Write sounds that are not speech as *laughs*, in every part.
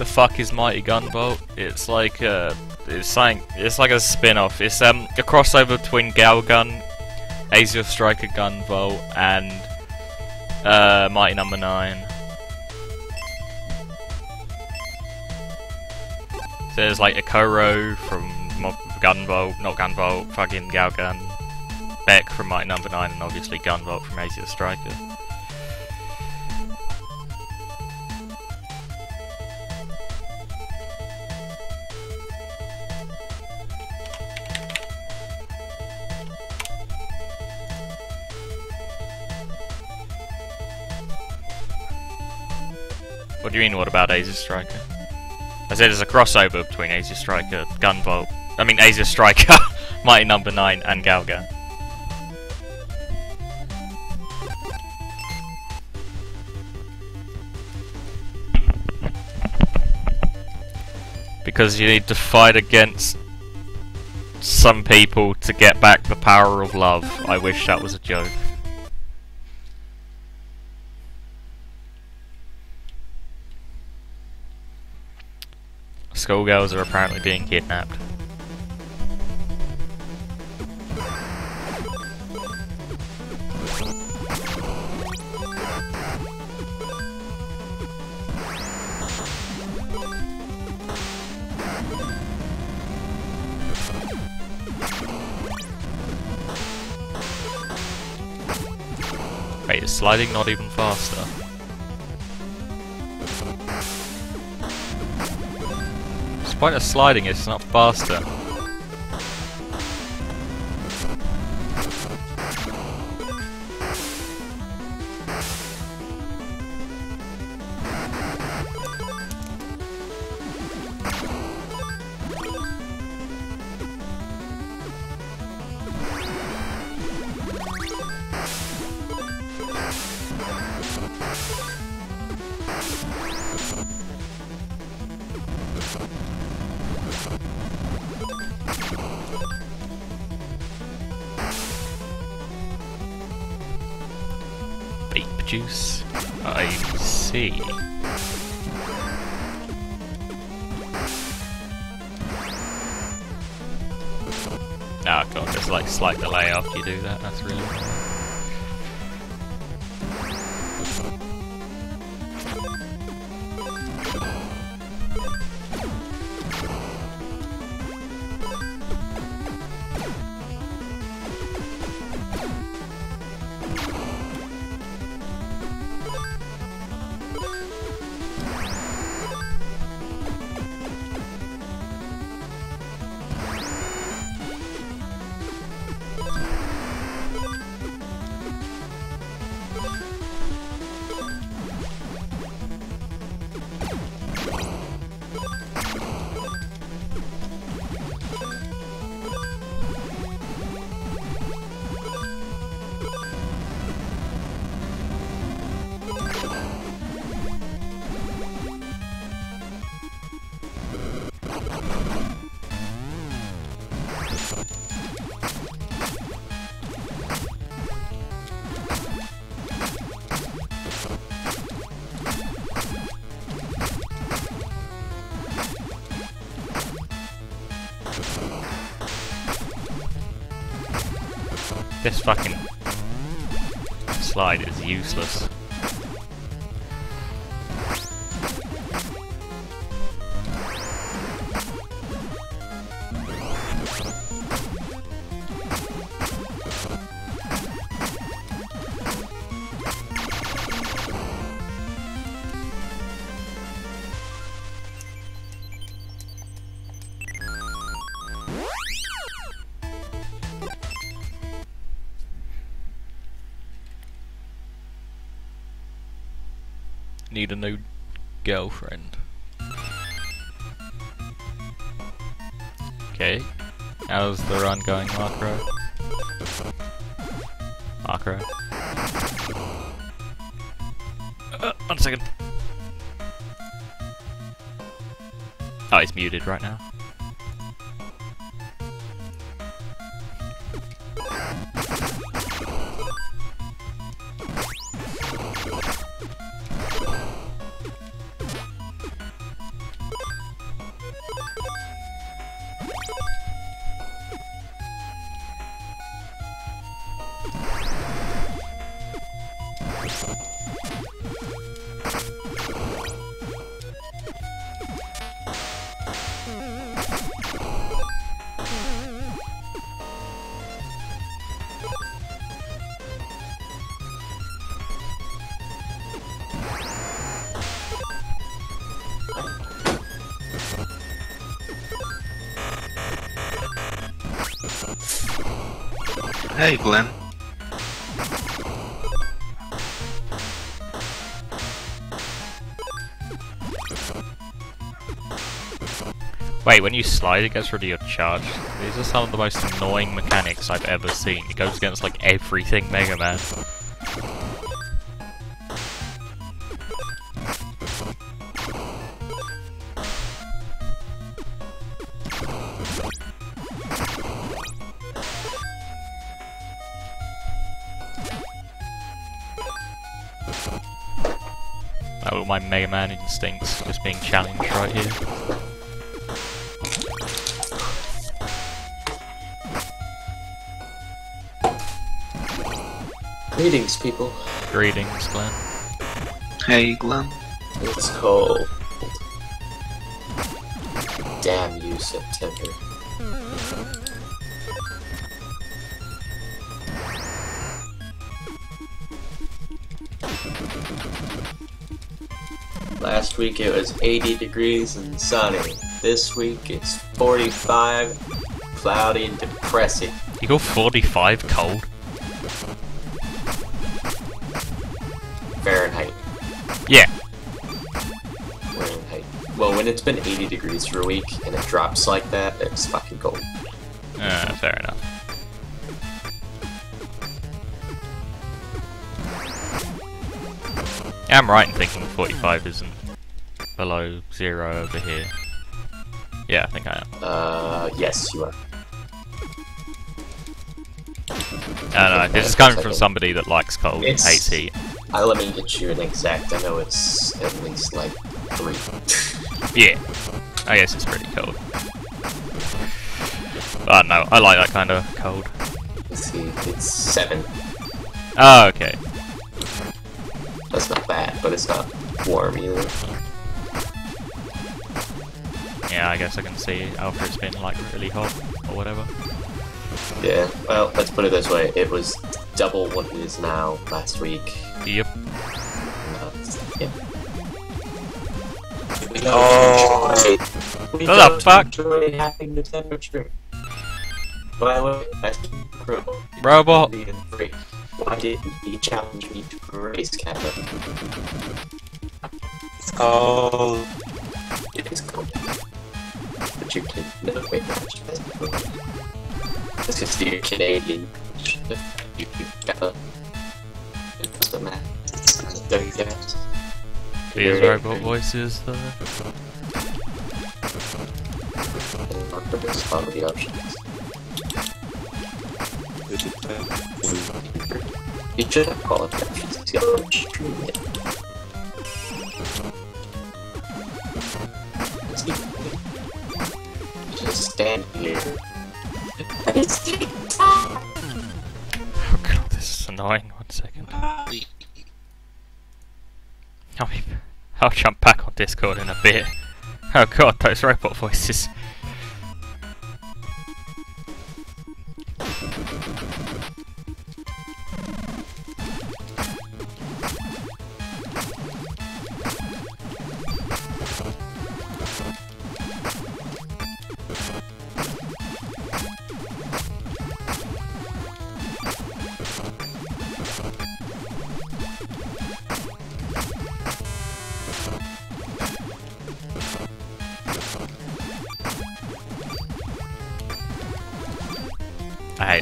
the fuck is Mighty Gunvolt? It's like uh, it's something. It's like a spin-off. It's um a crossover between Galgun, Azure Striker Gunvolt, and uh, Mighty Number Nine. So there's like Ekoro from Mo- Gunvolt, not Gunvolt, fucking Galgun. Beck from Mighty Number Nine, and obviously Gunvolt from Azure Striker. What do you mean, what about Azure Striker? I said there's a crossover between Azure Striker, Gunvolt, I mean Azure Striker, *laughs* Mighty Number 9 and Galga. Because you need to fight against some people to get back the power of love. I wish that was a joke. Schoolgirls are apparently being kidnapped. Wait, is sliding not even faster? Despite the sliding, it's not faster. This fucking slide is useless. Girlfriend. Okay. How's the run going, Marco? Marco. Uh, one second. Oh, he's muted right now. Hey, Glenn. Wait, when you slide, it gets rid of your charge. These are some of the most annoying mechanics I've ever seen. It goes against like everything Mega Man. My Mega Man instincts just being challenged right here. Greetings, people. Greetings, Glenn. Hey, Glenn. It's cold. Damn you, September. Last week it was 80 degrees and sunny. This week it's 45, cloudy and depressing. You go 45 cold? Fahrenheit. Yeah. Fahrenheit. Well, when it's been 80 degrees for a week and it drops like that, it's fucking cold. Uh, fair enough. I'm right in thinking 45 isn't below zero over here. Yeah, I think I am. Uh, yes, you are. I don't know, this is coming from somebody that likes cold and It's- hates heat. I let me get you an exact. I know it's at least like three. *laughs* Yeah, I guess it's pretty cold. But no, I like that kind of cold. Let's see, it's seven. Oh, okay. That's not bad, but it's not warm either. Yeah, I guess I can see after it's been like really hot or whatever. Yeah. Well, let's put it this way: it was double what it is now last week. Yep. Uh, yeah. We Oh. don't enjoy- we What don't the fuck? enjoy having the temperature. By the way, that's true. Robot! Why didn't he challenge me to a race, Kappa? It's called. It is cool. But you can no wait, It's because you're Canadian. You, you gotta. It doesn't matter. There you go. These robot voices though. Follow the options. You should have the options. You stream stand here. Oh god, this is annoying. One second. I'll, be, I'll jump back on Discord in a bit. Oh god, those robot voices.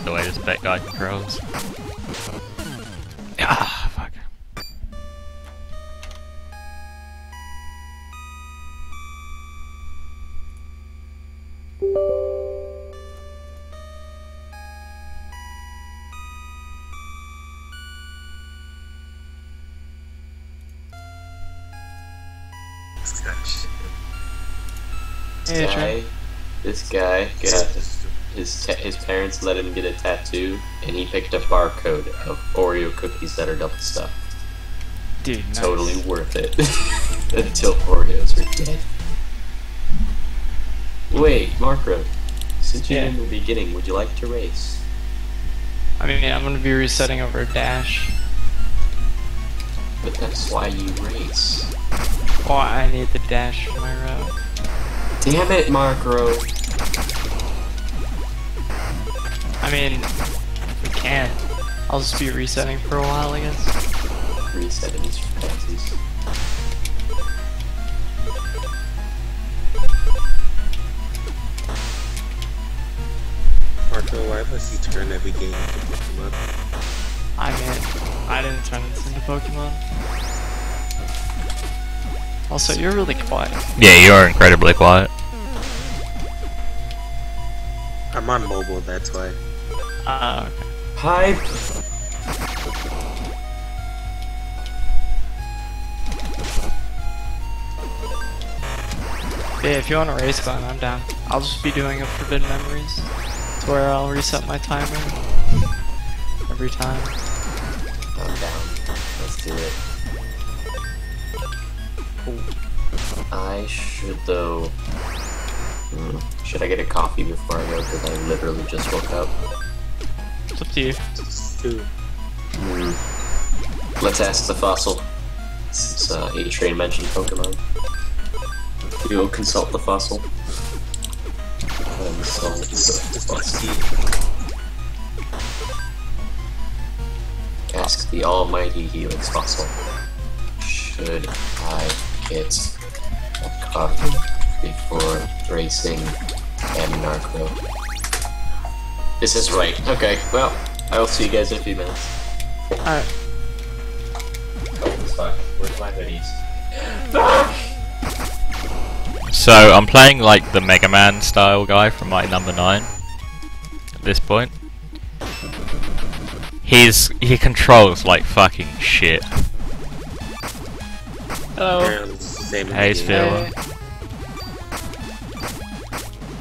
The way this bit guy controls. Parents let him get a tattoo, and he picked a barcode of Oreo cookies that are double stuffed. Dude, nice. Totally worth it. *laughs* Until Oreos are dead. Wait, Marco. Since you're Yeah. in the beginning, would you like to race? I mean, I'm gonna be resetting over dash. But that's why you race. Oh, I need the dash for my route. Damn it, Marco. I mean, we can, I'll just be resetting for a while, I guess. Resetting these fancies. Marco, why must you turn every game into Pokemon? I mean, I didn't turn this into Pokemon. Also, you're really quiet. Yeah, you are incredibly quiet. I'm on mobile, that's why. Ah, okay. Hi. Yeah, if you want to race Glenn, I'm down. I'll just be doing a Forbidden Memories. To where I'll reset my timer every time. I'm down. Let's do it. I should though. Hmm, Should I get a coffee before I go? Because I literally just woke up. It's up to you. Hmm. Let's ask the fossil. Since uh, A-Train mentioned Pokemon. We will consult the fossil. Consult the fossil. Ask the almighty Helix fossil. Should I get a coffee before racing and Marco? This is right. Okay, well, I will see you guys in a few minutes. Alright. Fuck. Where's my hoodies? So I'm playing like the Mega Man style guy from like number nine. At this point, he's he controls like fucking shit. Hello. Apparently, it's the same in the Hey, it's game. Phil.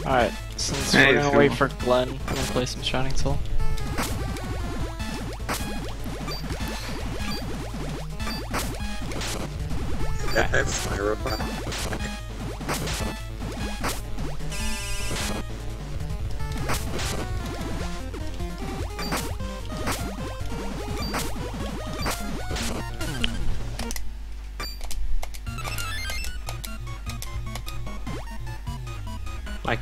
Alright, since Hey, we're gonna wait for Glenn, I'm gonna play some Shining Soul. That, that's my robot.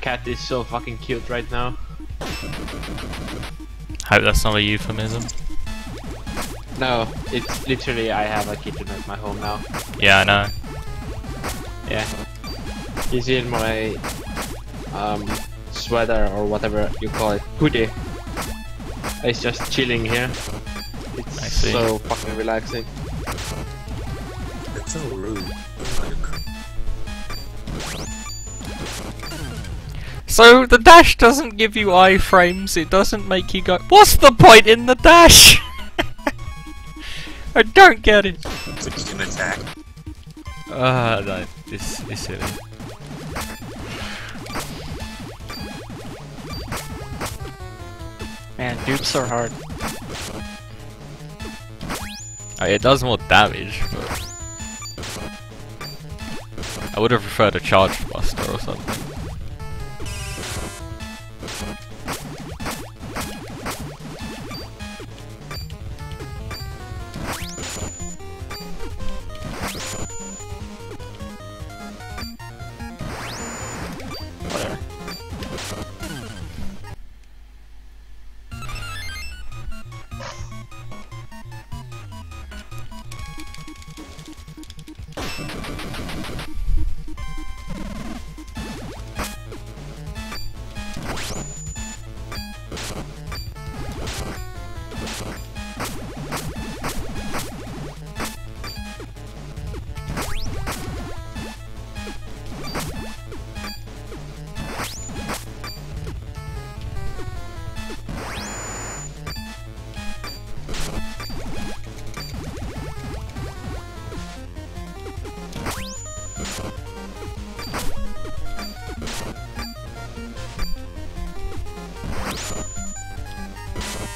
Cat is so fucking cute right now. Hope that's not a euphemism. No, it's literally I have a kitten at my home now. Yeah, I know. Yeah. He's in my um sweater or whatever you call it, hoodie. He's just chilling here. It's I see. so fucking relaxing. That's so rude. So the dash doesn't give you iframes. It doesn't make you go. What's the point in the dash? *laughs* I don't get it. So you can attack. Ah, no, this is silly. Man, dupes are hard. Oh, it does more damage, but I would have preferred a charged buster or something.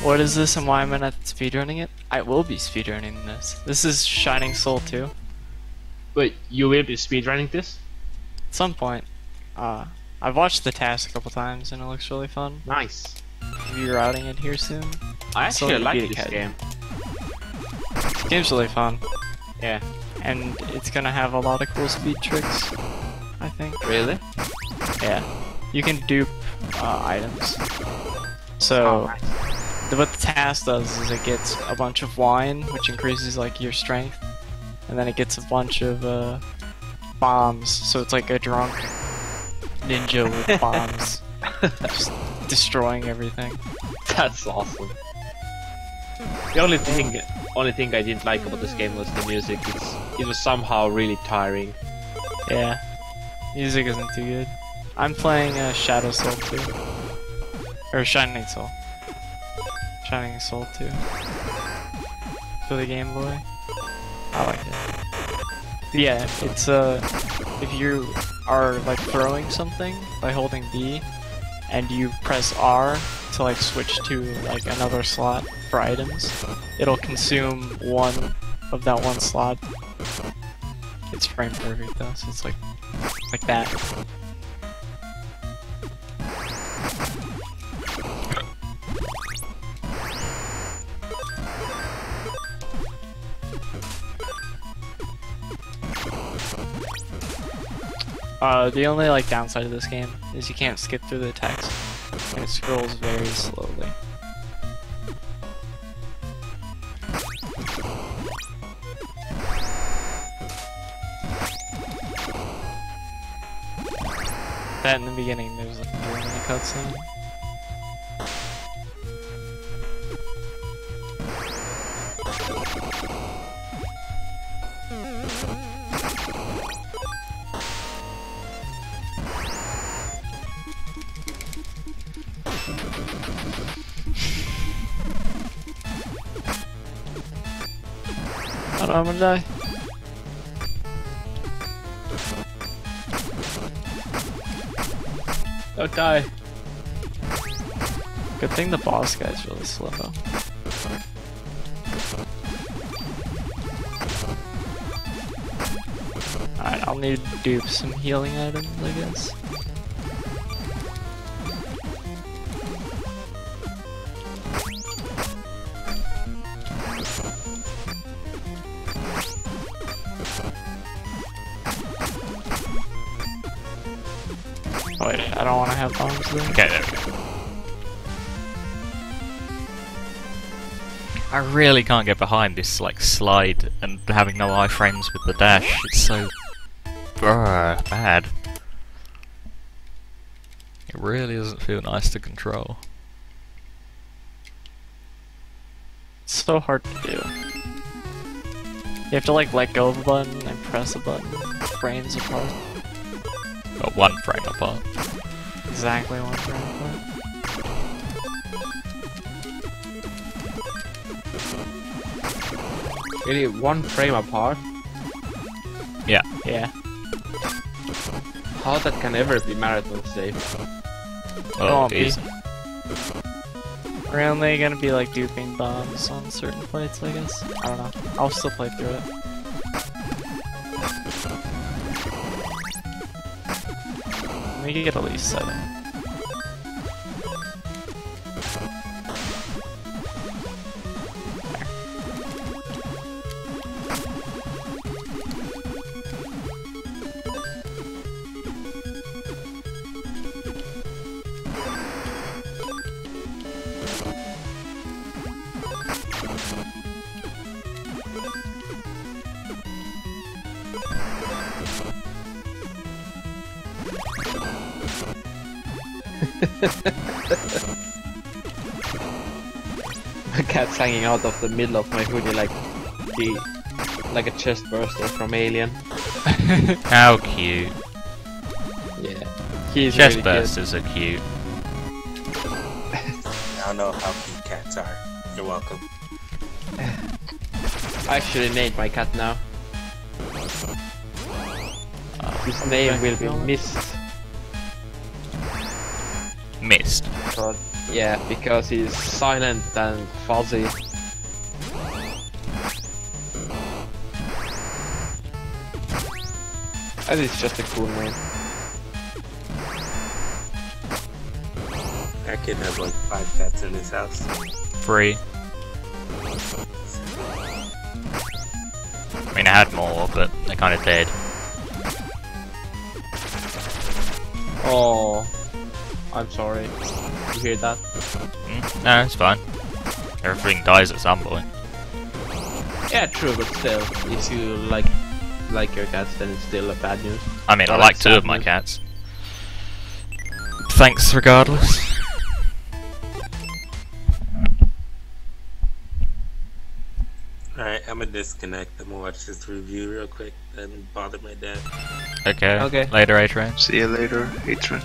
What is this and why am I not speedrunning it? I will be speedrunning this. This is Shining Soul 2. At Wait, you will be speedrunning this? At some point. Uh, I've watched the TAS a couple times and it looks really fun. Nice. Be routing it here soon. I So actually like this game. The game's really fun. Yeah. And it's gonna have a lot of cool speed tricks. I think. Really? Yeah. You can dupe uh, items. So Oh, nice. What the TAS does is it gets a bunch of wine, which increases like your strength, and then it gets a bunch of uh, bombs. So it's like a drunk ninja with *laughs* bombs, just destroying everything. That's awesome. The only thing, only thing I didn't like about this game was the music. It's, it was somehow really tiring. Yeah, music isn't too good. I'm playing uh, Shadow Soul 2, or Shining Soul. Shining Soul 2 for the Game Boy. I like it. Yeah, it's uh, if you are like throwing something by holding B, and you press R to like switch to like another slot for items, it'll consume one of that one slot. It's frame perfect though, so it's like like that. Uh, the only like downside of this game is you can't skip through the text, it scrolls very slowly. That in the beginning, there's like the cutscene. Know, I'm gonna die. Don't die. Good thing the boss guy's really slow. Alright, I'll need to dupe some healing items, I guess. Okay, there we go. I really can't get behind this like slide and having no iframes with the dash. It's so Brr, bad. It really doesn't feel nice to control. It's so hard to do. You have to like let go of a button and press a button. Frames apart. Got one frame apart. Exactly one frame apart. Really, one frame apart? Yeah. Yeah. How that can ever be marathon safe? Oh, won't easy. We're only gonna be like duping bombs on certain plates, I guess. I don't know. I'll still play through it. Can get at least seven. My cat's hanging out of the middle of my hoodie like the like a chest burster from Alien. *laughs* How cute. Yeah. He's Chest really good. bursters are cute. I don't know how cute cats are. You're welcome. I actually named my cat now. His name will be Mist. Missed. So Yeah, because he's silent and fuzzy. And it's just a cool name. That kid has like five cats in his house. Three. I mean, I had more, but they're kind of dead. Oh, I'm sorry. You hear that? Mm, no, it's fine. Everything dies at some point. Yeah, true, but still, if you like like your cats, then it's still a bad news. I mean, I Well, like that's two of my news. cats. Thanks, regardless. Alright, I'm gonna disconnect. I'm gonna watch this review real quick, then bother my dad. Okay. Okay. Later, A-Train. See you later, A-Train.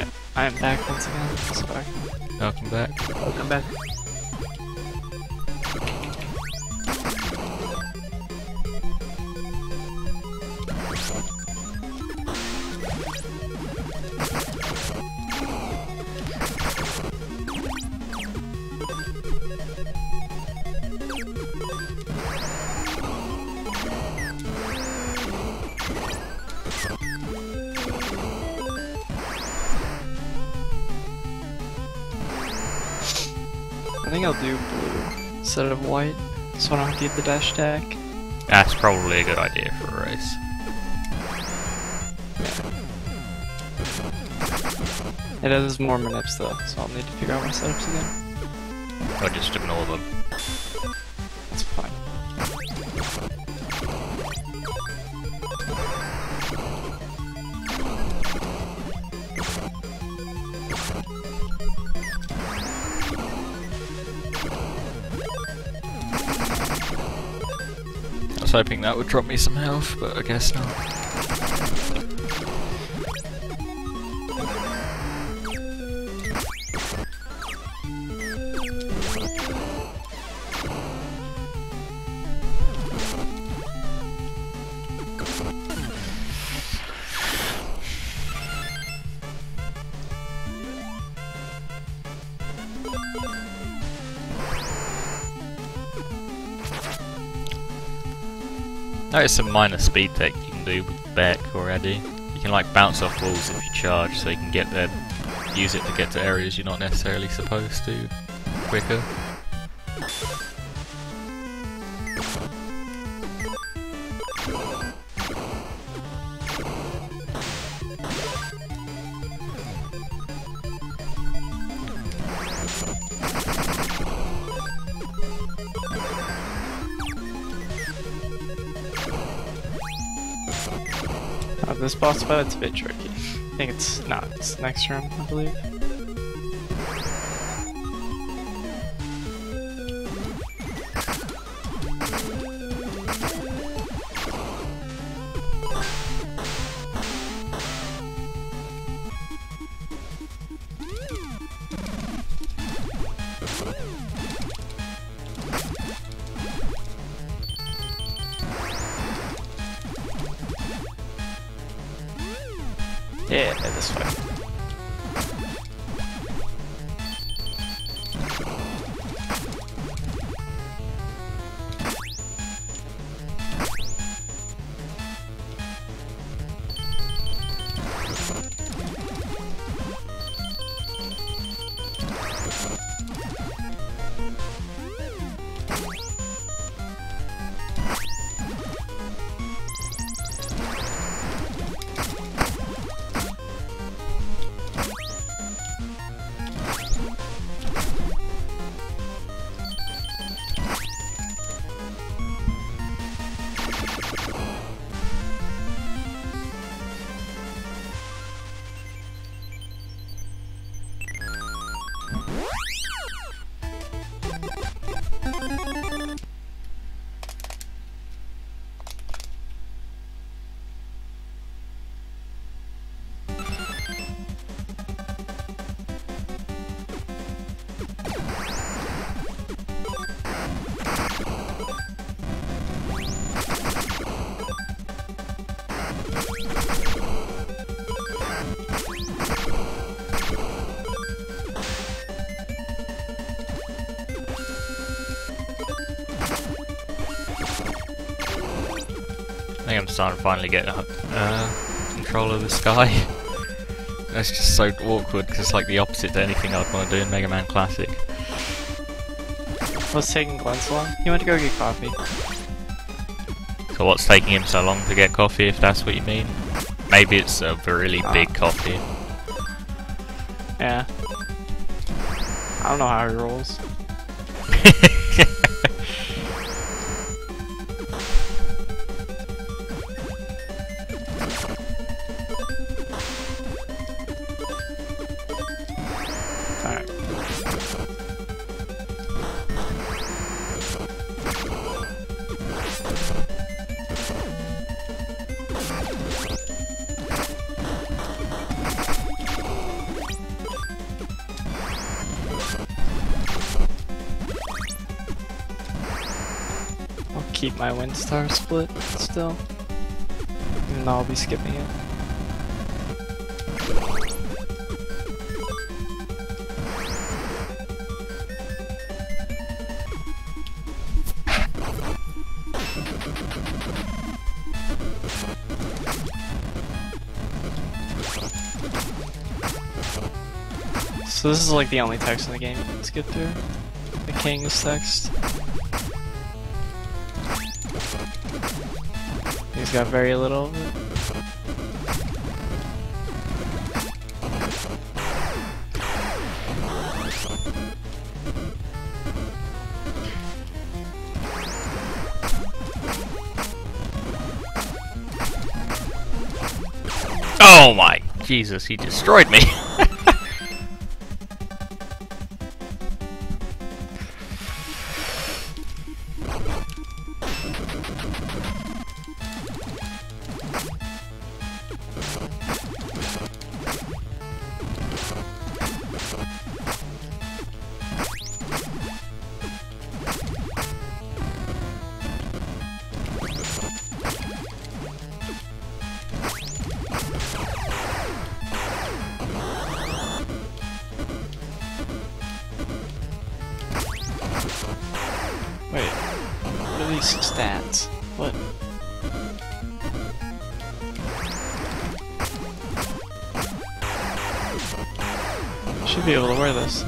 Alright, I am back once again. Sorry. Welcome back. Welcome back. Instead of white, so I don't have to get the dash attack. That's probably a good idea for a race. It has more manips though, so I'll need to figure out my setups again. Or just ignore them. Was hoping that would drop me some health, but I guess not. Notice some minor speed tech you can do with Beck already. You can like bounce off walls if you charge, so you can get there, use it to get to areas you're not necessarily supposed to quicker. Boss fight's a bit tricky. I think it's not. It's next room, I believe. Starting to finally get uh, control of the sky. *laughs* That's just so awkward because it's like the opposite to anything I'd want to do in Mega Man Classic. What's taking Glenn so long? He went to go get coffee. So what's taking him so long to get coffee, if that's what you mean? Maybe it's a really Ah. big coffee. Yeah. I don't know how he rolls. Keep my Windstar split still. And I'll be skipping it. So this is like the only text in the game you can skip through. The king's text. He's got very little. Oh my Jesus, he destroyed me. *laughs* be able to wear this.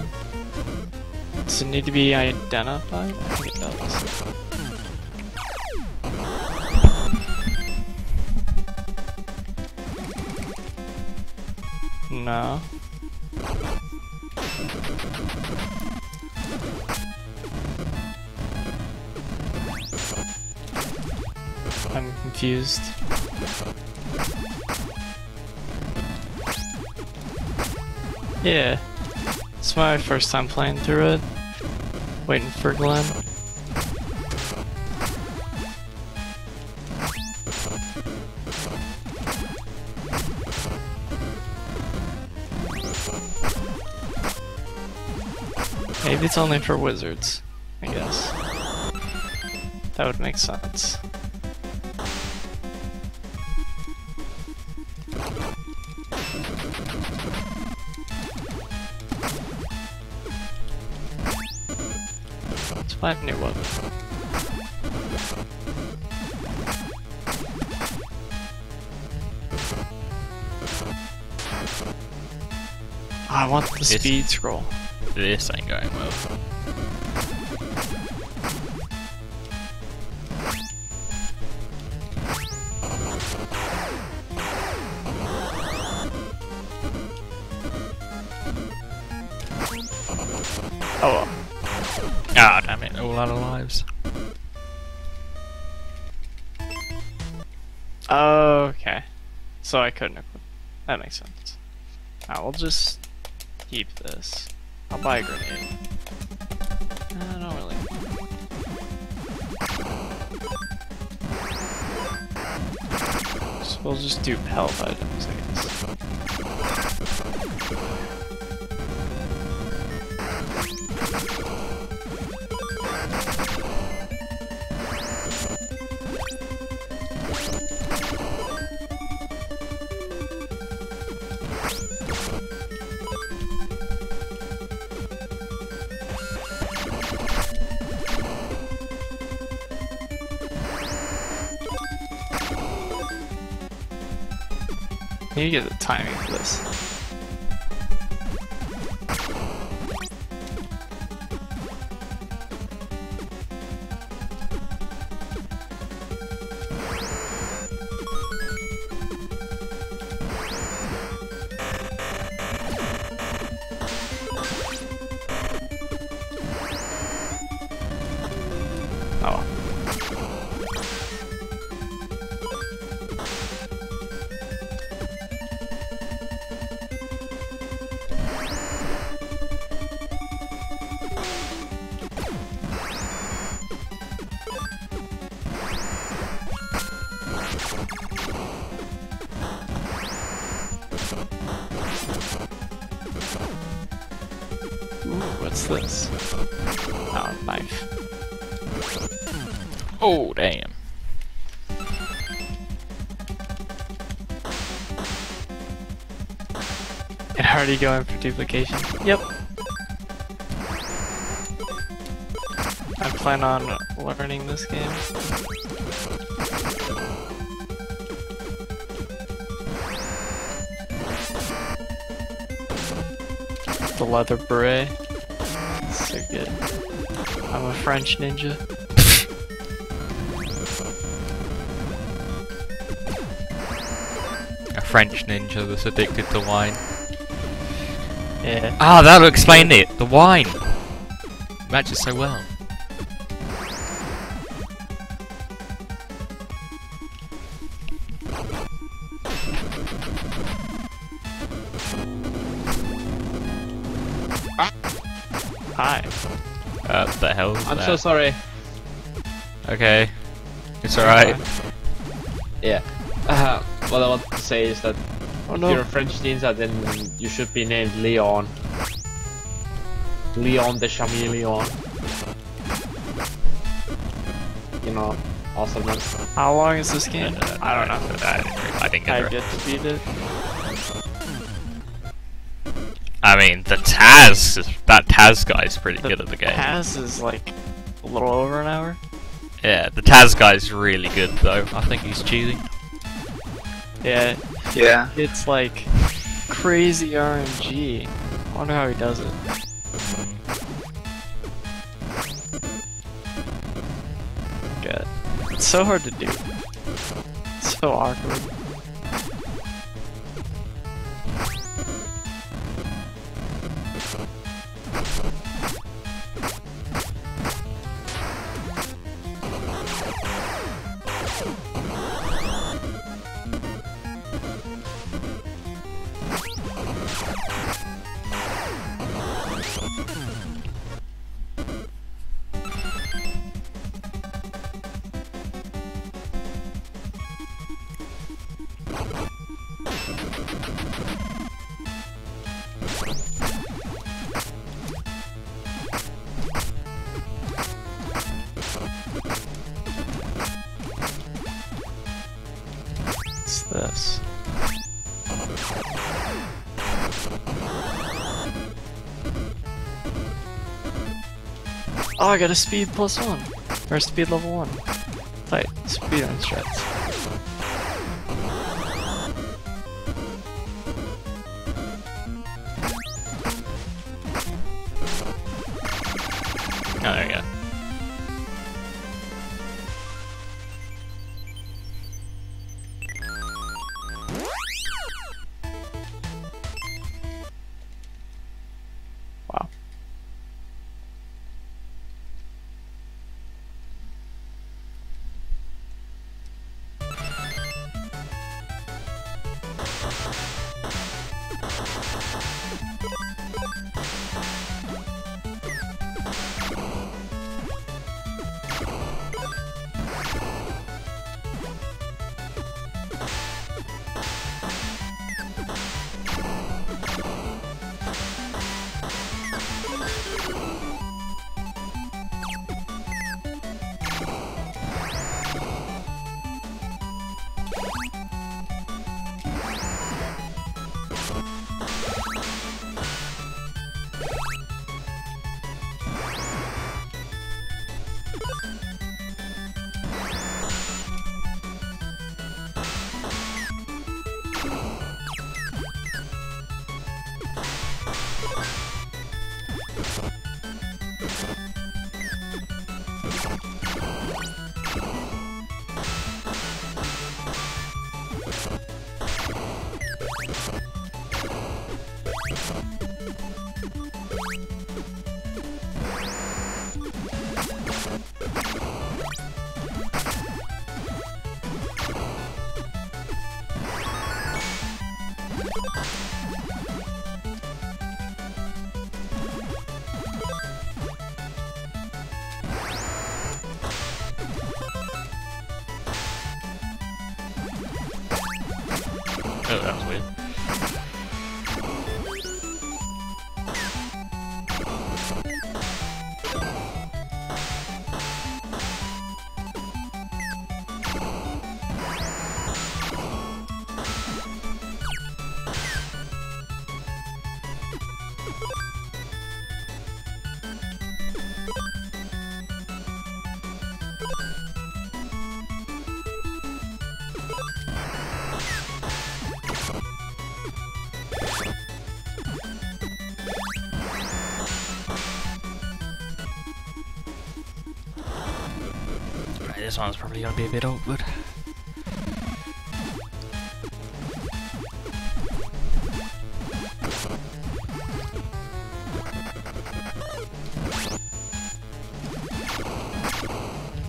Does it need to be identified? No. I'm confused. Yeah. My first time playing through it. Waiting for Glenn. Maybe it's only for wizards, I guess. That would make sense. Let's find a new one. I want the speed scroll. this ain't going well. So I couldn't equip. That makes sense. I will just keep this. I'll buy a grenade. I don't really. So we'll just do health items, I guess. Get the timing for this. Already going for duplication. Yep. I plan on learning this game. The leather beret. So good. I'm a French ninja. A French ninja that's addicted to wine. Yeah. Ah, that'll explain it. The wine. Matches so well. Hi. Uh, the hell is I'm that? so sorry. Okay. It's alright. Yeah. Uh, what I want to say is that Oh if no. you're a French ninja, then you should be named Leon. Leon the Chameleon. You know, awesomeness. How long is this game? I don't know. I, I didn't get I it. get to beat it. I mean, the TAS, is- that TAS guy's pretty The good at the game. Pass is like a little over an hour. Yeah, the TAS guy's really good though. I think he's cheating. Yeah, Yeah. it's like crazy RNG. I wonder how he does it. Good. It's so hard to do. It's so awkward. I got a speed plus one. Or speed level one. Tight. Speed on strats. This one's probably gonna be a bit awkward.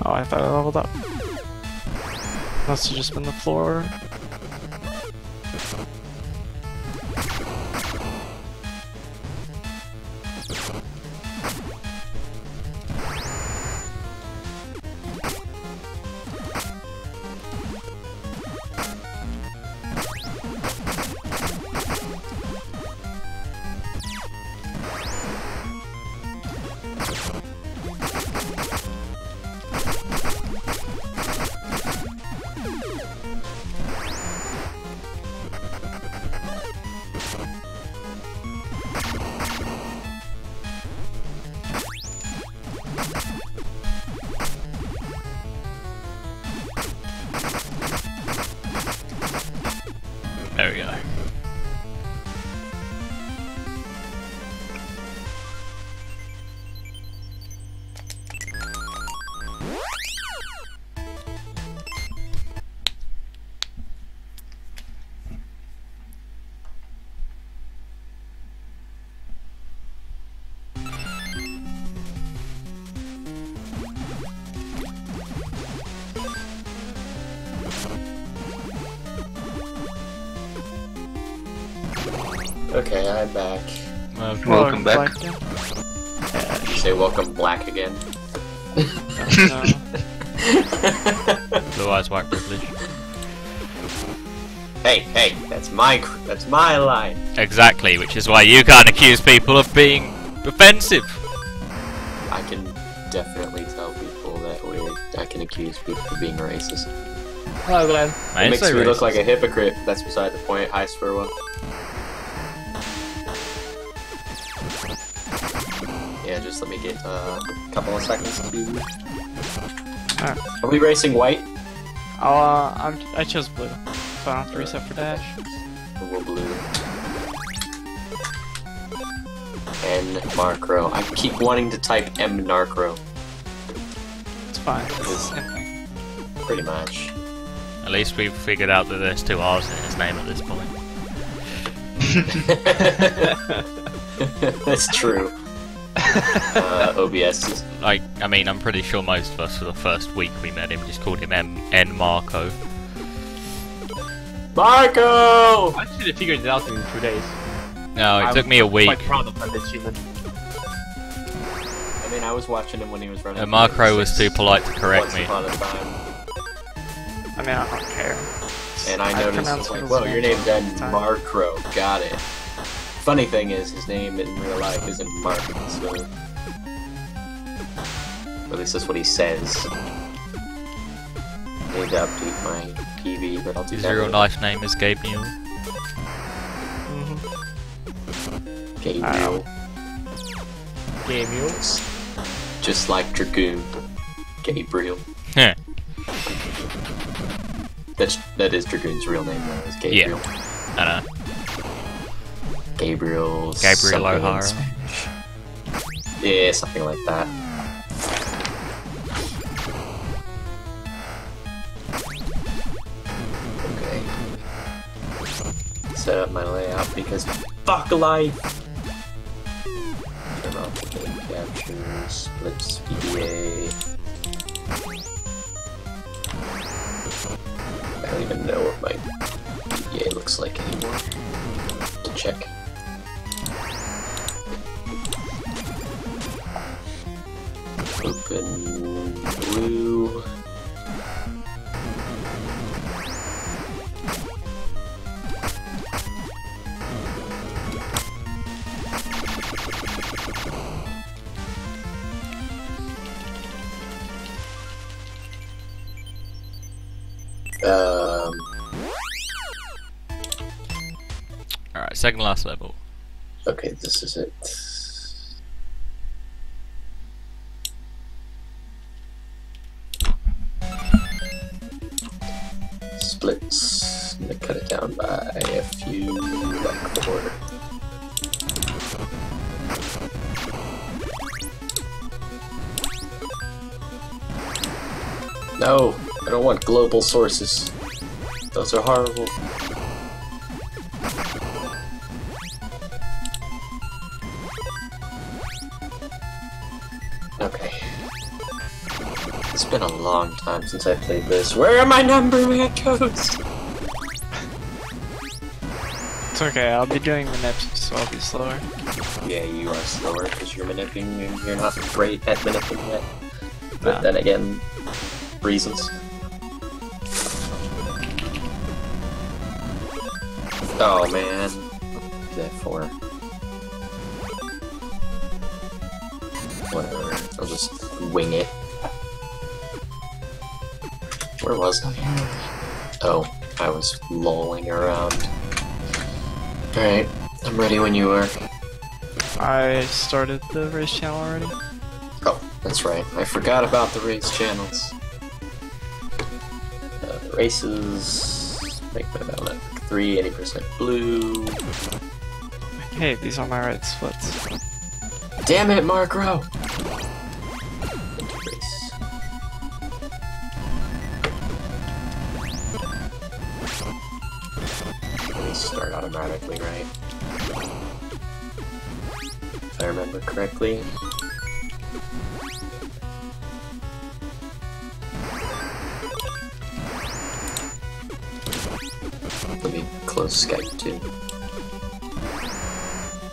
Oh, I thought I leveled up. Must have just been the floor. Okay, I'm back. Uh, Welcome back. Black again? You say welcome black again. *laughs* Blue eyes, white privilege. hey, hey, that's my that's my line. Exactly, which is why you can't accuse people of being offensive. I can definitely tell people that we're. I can accuse people of being racist. Hello, Glenn. I It makes so me look like a hypocrite. That's beside the point. Hi, Spurwell. Yeah, just let me get uh, a couple of seconds to. Alright. Are we racing white? I'll, uh, I'm, I chose blue, so I don't have to reset for dash. We'll blue? N Markro. I keep wanting to type M Narcro. It's fine. It's the same thing. Pretty much. At least we've figured out that there's two R's in his name at this point. *laughs* That's true. Uh, OBS is Like, I mean, I'm pretty sure most of us for the first week we met him just called him M N Marco. Marco. I actually figured it out in two days. No, it I'm took me a week. Quite proud of that achievement. I mean, I was watching him when he was running. Uh, Marco was too polite to correct me. upon a time, I mean, I don't care. and I I noticed, I pronounce like, it "Whoa, your name's Marco N all the time. Marcro." Got it. Funny thing is, his name in real life isn't Mark, so. At least that's what he says. I need to update my PV, but I'll do His that real later. life name is Gabe Newell. hmm Gabriel. Game you. Just like Dragoon. Gabriel. Heh. That's that is Dragoon's real name though, is Gabriel. I know. Gabriel. Gabriel O'Hara. Yeah, something like that. Okay. Set up my layout because fuck life. Turn off the game capture, splits, PDA. I don't even know what my PDA looks like anymore. To check. Open blue. Um, Alright, second last level. okay, this is it. Sources. Those are horrible. Okay. It's been a long time since I played this. Where are my number man codes? It's okay, I'll be doing the nips, so I'll be slower. Yeah, you are slower because you're manipulating. You're, you're not great at manipulating yet. But No. then again, reasons. Oh man, what's that for? Whatever, I'll just wing it. Where was I? Oh, I was lolling around. Alright, I'm ready when you are. I started the race channel already. Oh, that's right. I forgot about the race channels. Uh, races. Make my balance. 3, 80% blue. Hey, these are my right splits. Damn it, Markro! Race. They start automatically, right? If I remember correctly. Close Skype too.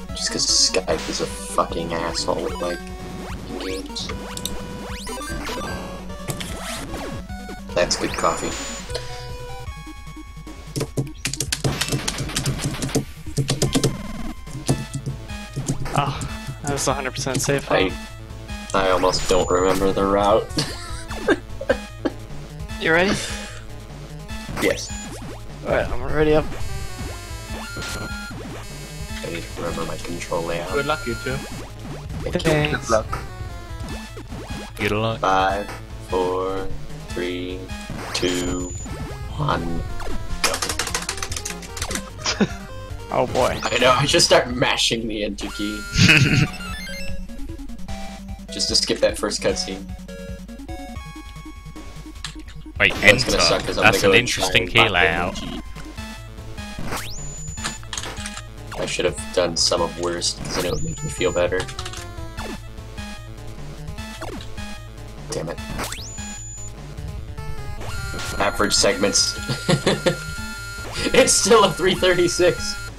Just because Skype is a fucking asshole with like games. That's good coffee. Oh, that was 100% safe. I I almost don't remember the route. *laughs* You ready? yes. Alright, I'm ready up. Control layout. Good luck, you two. Thank you. Thanks. Good luck. Five, four, three, two, one. *laughs* Oh boy. I know, I just start mashing the enter key. *laughs* just to skip that first cutscene. Wait, That's enter. gonna suck 'cause I'm That's gonna an go and try interesting key buy the layout. I should have done some of worst because then it would make me feel better. Damn it. Average segments. *laughs* it's still a 336.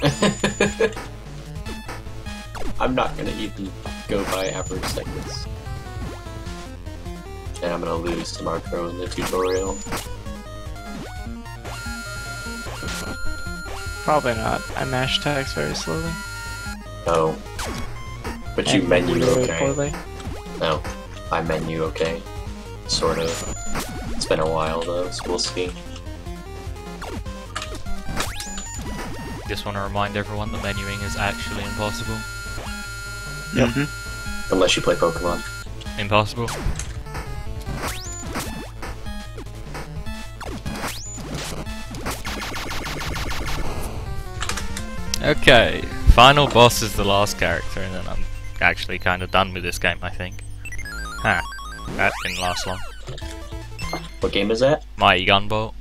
*laughs* I'm not gonna even go by average segments. And I'm gonna lose to Marco in the tutorial. Probably not. I mash tags very slowly. No. But you And menu really okay. poorly. No. I menu okay. Sort of. It's been a while though, so we'll see. Just want to remind everyone that menuing is actually impossible. Yep. Unless you play Pokemon. Impossible. Okay, final boss is the last character, and then I'm actually kind of done with this game, I think. Huh, that didn't last long. What game is that? Mighty Gunvolt.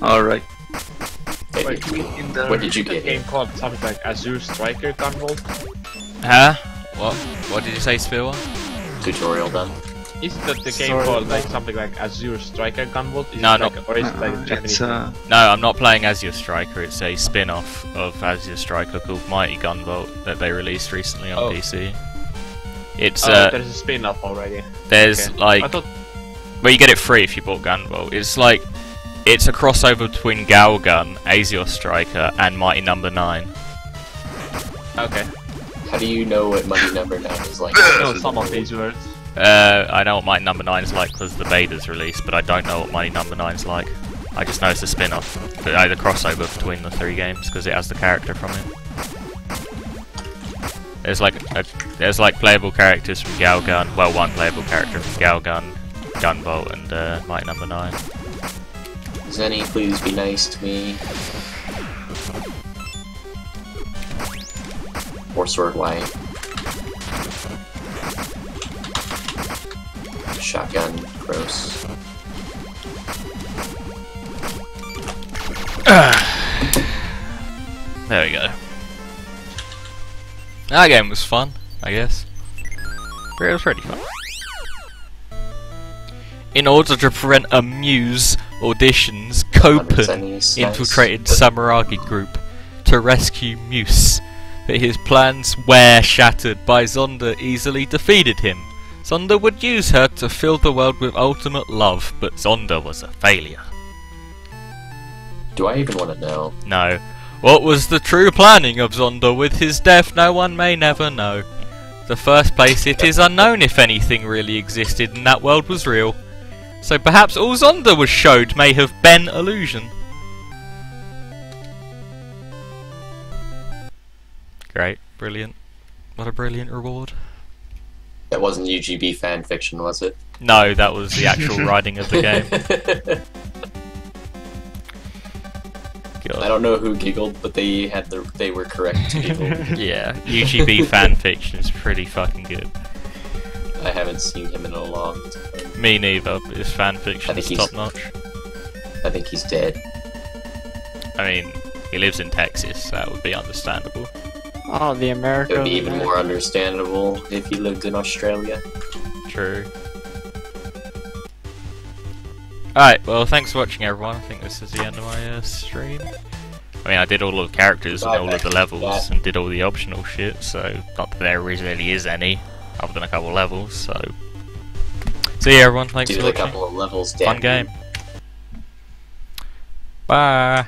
Alright. Hey, Wait, In the what did you a get? game called something like Azure Striker Gunvolt. Huh? What? What did you say, Spillwa? Tutorial done. Is that the game Sorry, called like something like Azure Striker Gunvolt? Is No, it no. or is it like Uh, Japanese? it's uh, No, I'm not playing Azure Striker. It's a spin-off of Azure Striker called Mighty Gunvolt that they released recently on Oh. PC. It's oh, uh, there's a spin-off already. there's Okay. like I thought Well, you get it free if you bought Gunvolt. It's like it's a crossover between Galgun, Azure Striker, and Mighty Number Nine. okay. How do you know what Mighty Number 9 is like? *coughs* No, some of these words. Uh, I know what Mighty Number Nine is like because the beta's released, but I don't know what Mighty Number Nine's like. I just know it's a spin-off, but uh, the crossover between the three games because it has the character from it. There's like a, there's like playable characters from Galgun. Well, one playable character from Galgun, Gunvolt, and uh, Mighty Number Nine. Zenny, please be nice to me. Or Sword White. Shotgun, gross. *sighs* There we go. That game was fun, I guess. It was pretty fun. In order to prevent a Muse auditions, Copen infiltrated. Sumeragi group to rescue Muse, but his plans were shattered by Zonda easily defeated him. Zonda would use her to fill the world with ultimate love, but Zonda was a failure. Do I even want to know? No. What was the true planning of Zonda with his death? No one may never know. The first place, it is unknown if anything really existed and that world was real. So perhaps all Zonda was showed may have been illusion. Great, brilliant. What a brilliant reward. That wasn't UGB fan fiction, was it? No, that was the actual *laughs* writing of the game. I don't know who giggled, but they had the they were correct to giggle. *laughs* Yeah, UGB fan fiction is pretty fucking good. I haven't seen him in a long time. Me neither, but his fanfiction I think is top notch. I think he's dead. I mean, he lives in Texas, so that would be understandable. Oh, the America. It would be even more understandable if he lived in Australia. True. Alright, well, thanks for watching, everyone. I think this is the end of my uh, stream. I mean, I did all of the characters and all of the levels and did all the optional shit, so not that there really is any, other than a couple levels, so. See you, everyone. Thanks Do for a couple of levels Fun game. Bye.